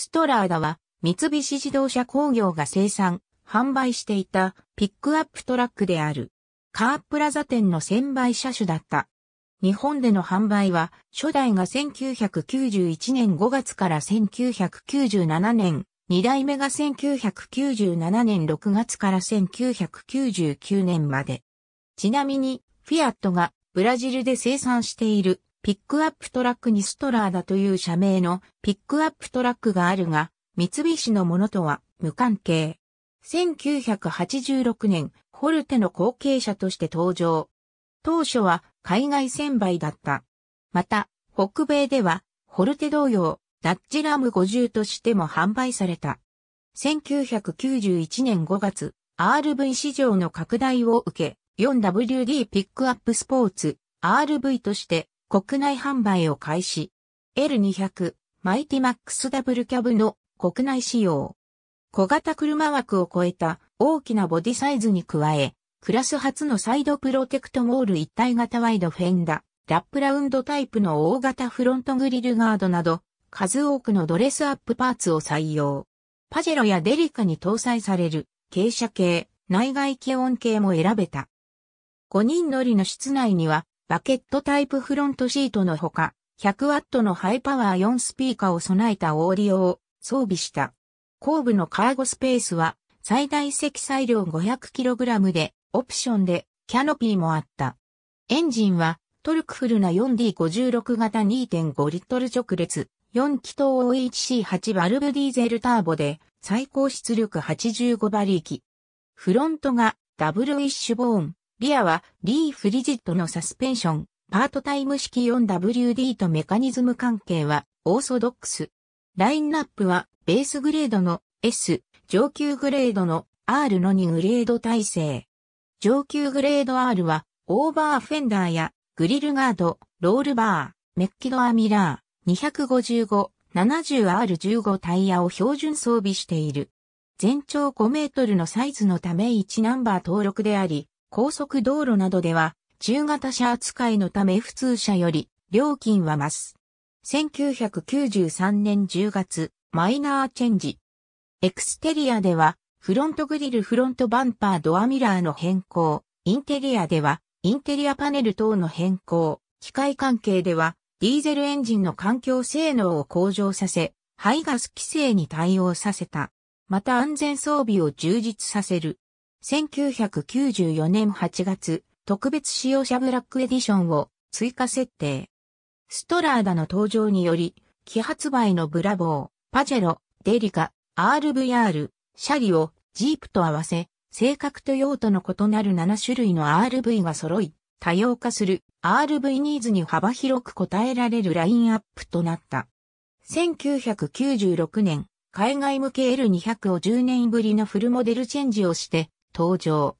ストラーダは三菱自動車工業が生産、販売していたピックアップトラックである。カープラザ店の専売車種だった。日本での販売は初代が1991年5月から1997年、2代目が1997年6月から1999年まで。ちなみに、フィアットがブラジルで生産しているピックアップトラックにストラーダという社名のピックアップトラックがあるが、三菱のものとは無関係。1986年、ホルテの後継者として登場。当初は海外専売だった。また、北米では、ホルテ同様、ダッチラム50としても販売された。1991年5月、RV 市場の拡大を受け、4WD ピックアップスポーツ、RV として国内販売を開始。L200 マイティマックスダブルキャブの国内仕様。小型車枠を超えた大きなボディサイズに加え、クラス初のサイドプロテクトモール一体型ワイドフェンダ、ラップラウンドタイプの大型フロントグリルガードなど、数多くのドレスアップパーツを採用。パジェロやデリカに搭載される傾斜系、内外気温計も選べた。5人乗りの室内にはバケットタイプフロントシートのほか、100W のハイパワー4スピーカーを備えたオーディオを装備した。後部のカーゴスペースは最大積載量 500kg で、オプションでキャノピーもあった。エンジンはトルクフルな 4D56 型2.5リットル直列4気筒 OHC8 バルブディーゼルターボで最高出力85馬力。フロントがダブルウィッシュボーン、リアはリーフリジットのサスペンション、パートタイム式 4WD とメカニズム関係はオーソドックス。ラインナップはベースグレードの S、上級グレードの R の2グレード体制。上級グレード R はオーバーフェンダーやグリルガード、ロールバー、メッキドアミラー、255、70R15 タイヤを標準装備している。全長5メートルのサイズのため1ナンバー登録であり、高速道路などでは、中型車扱いのため普通車より料金は増す。1993年10月、マイナーチェンジ。エクステリアでは、フロントグリルフロントバンパードアミラーの変更。インテリアでは、インテリアパネル等の変更。機械関係では、ディーゼルエンジンの環境性能を向上させ、排ガス規制に対応させた。また安全装備を充実させる。1994年8月、特別使用者ブラックエディションを追加設定。ストラーダの登場により、期発売のブラボー、パジェロ、デリカ、RVR、シャリオ、ジープと合わせ、性格と用途の異なる7種類の RV が揃い、多様化する RV ニーズに幅広く応えられるラインアップとなった。1996年、海外向け L200 を10年ぶりのフルモデルチェンジをして登場。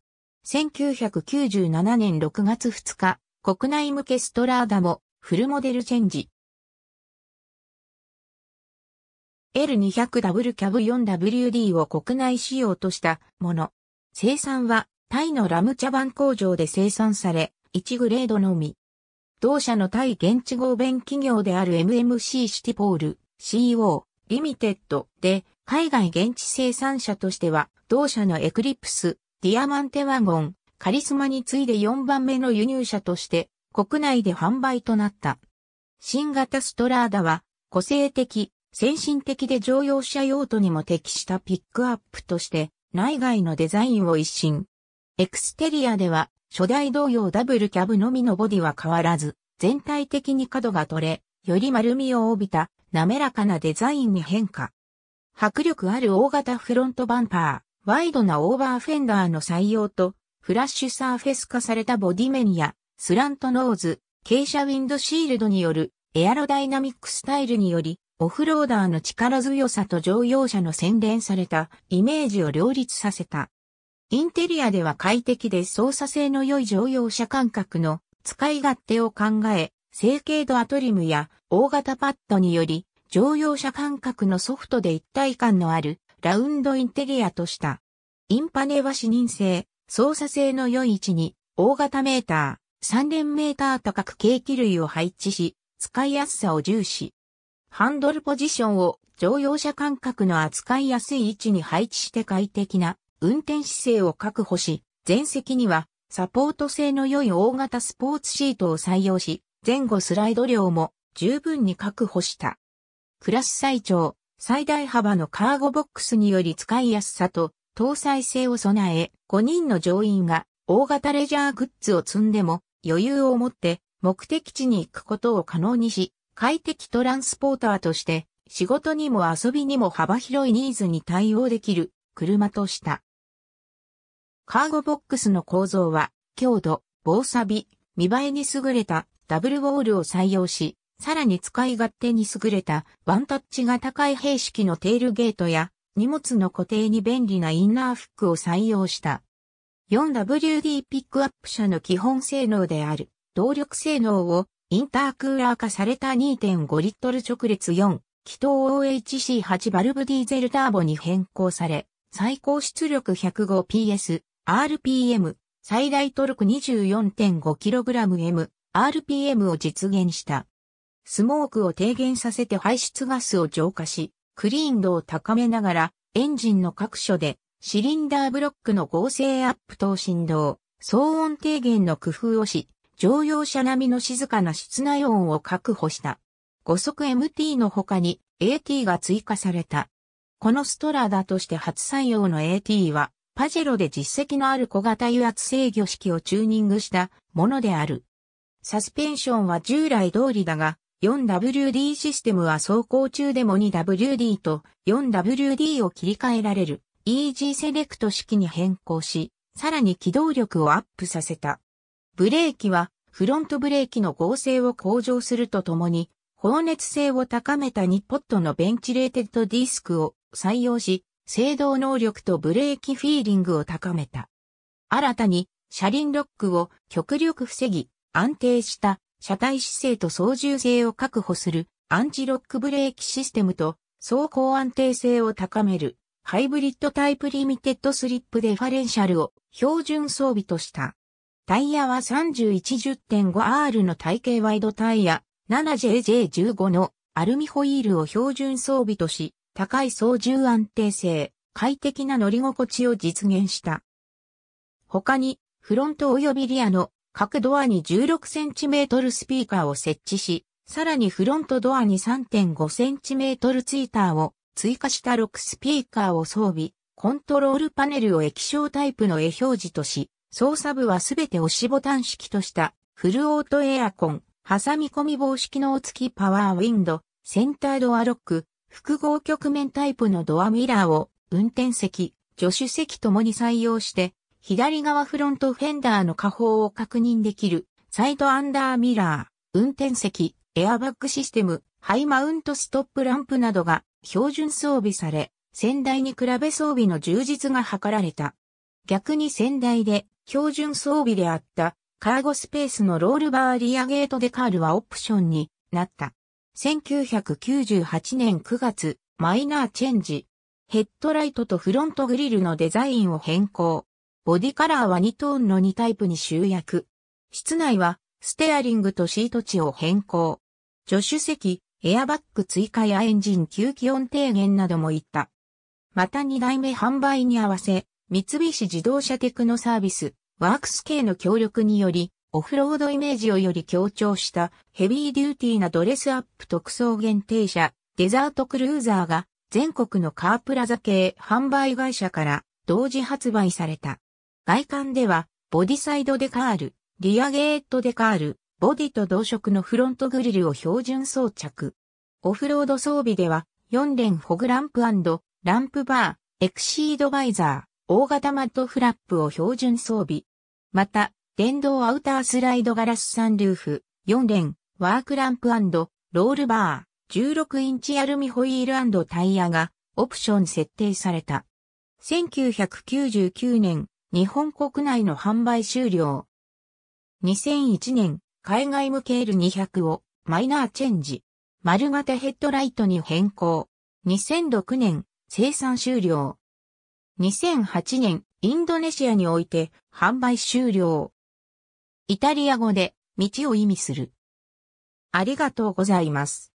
1997年6月2日、国内向けストラーダもフルモデルチェンジ。L200 ダブルキャブ 4WD を国内仕様としたもの。生産はタイのラム茶番工場で生産され、1グレードのみ。同社のタイ現地合弁企業である MMC シティポン CO リミテッドで海外現地生産者としては同社のエクリプス、ディアマンテワゴン、カリスマに次いで4番目の輸入車として国内で販売となった。新型ストラーダは個性的、先進的で乗用車用途にも適したピックアップとして内外のデザインを一新。エクステリアでは初代同様ダブルキャブのみのボディは変わらず全体的に角が取れ、より丸みを帯びた滑らかなデザインに変化。迫力ある大型フロントバンパー。ワイドなオーバーフェンダーの採用と、フラッシュサーフェス化されたボディ面や、スラントノーズ、傾斜ウィンドシールドによるエアロダイナミックスタイルにより、オフローダーの力強さと乗用車の洗練されたイメージを両立させた。インテリアでは快適で操作性の良い乗用車感覚の使い勝手を考え、成形度アトリムや大型パッドにより乗用車感覚のソフトで一体感のあるラウンドインテリアとした。インパネは視認性、操作性の良い位置に、大型メーター、3連メーター高く計器類を配置し、使いやすさを重視。ハンドルポジションを乗用車間隔の扱いやすい位置に配置して快適な運転姿勢を確保し、前席にはサポート性の良い大型スポーツシートを採用し、前後スライド量も十分に確保した。クラス最長、最大幅のカーゴボックスにより使いやすさと搭載性を備え、5人の乗員が大型レジャーグッズを積んでも余裕を持って目的地に行くことを可能にし、快適トランスポーターとして仕事にも遊びにも幅広いニーズに対応できる車とした。カーゴボックスの構造は強度、防錆、見栄えに優れたダブルウォールを採用し、さらに使い勝手に優れたワンタッチが高い兵式のテールゲートや荷物の固定に便利なインナーフックを採用した。4WD ピックアップ車の基本性能である動力性能をインタークーラー化された2.5リットル直列4気筒 OHC8 バルブディーゼルターボに変更され、最高出力 105PS、RPM、最大トルク 24.5kgm、RPM を実現した。スモークを低減させて排出ガスを浄化し、クリーン度を高めながら、エンジンの各所で、シリンダーブロックの合成アップ等振動、騒音低減の工夫をし、乗用車並みの静かな室内音を確保した。5速 MT の他に AT が追加された。このストラダとして初採用の AT は、パジェロで実績のある小型油圧制御式をチューニングしたものである。サスペンションは従来通りだが、4WD システムは走行中でも 2WD と 4WD を切り替えられる EG セレクト式に変更し、さらに機動力をアップさせた。ブレーキはフロントブレーキの剛性を向上するとともに、放熱性を高めた2ポットのベンチレーテッドディスクを採用し、制動能力とブレーキフィーリングを高めた。新たに車輪ロックを極力防ぎ、安定した車体姿勢と操縦性を確保するアンチロックブレーキシステムと走行安定性を高めるハイブリッドタイプリミテッドスリップデファレンシャルを標準装備とした。タイヤは 3110.5R の大径ワイドタイヤ 7JJ15 のアルミホイールを標準装備とし、高い操縦安定性、快適な乗り心地を実現した。他に、フロント及びリアの各ドアに 16cm スピーカーを設置し、さらにフロントドアに 3.5cm ツイーターを追加した6スピーカーを装備、コントロールパネルを液晶タイプの絵表示とし、操作部はすべて押しボタン式とした。フルオートエアコン、挟み込み防止機能付きパワーウィンド、センタードアロック、複合局面タイプのドアミラーを運転席、助手席ともに採用して左側フロントフェンダーの下方を確認できるサイドアンダーミラー、運転席、エアバッグシステム、ハイマウントストップランプなどが標準装備され、先代に比べ装備の充実が図られた。逆に先代で標準装備であったカーゴスペースのロールバーリアゲートデカールはオプションになった。1998年9月、マイナーチェンジ。ヘッドライトとフロントグリルのデザインを変更。ボディカラーは2トーンの2タイプに集約。室内はステアリングとシート値を変更。助手席、エアバッグ追加やエンジン吸気音低減などもいった。また2代目販売に合わせ、三菱自動車テクノサービス、ワークス系の協力により、オフロードイメージをより強調したヘビーデューティーなドレスアップ特装限定車、デザートクルーザーが全国のカープラザ系販売会社から同時発売された。外観では、ボディサイドデカール、リアゲートデカール、ボディと同色のフロントグリルを標準装着。オフロード装備では、4連フォグランプランプバー、エクシードバイザー、大型マットフラップを標準装備。また、電動アウタースライドガラスサンルーフ、4連、ワークランプロールバー、16インチアルミホイールタイヤがオプション設定された。1999年、日本国内の販売終了。2001年、海外向け L200 をマイナーチェンジ。丸型ヘッドライトに変更。2006年、生産終了。2008年、インドネシアにおいて販売終了。イタリア語で道を意味する。ありがとうございます。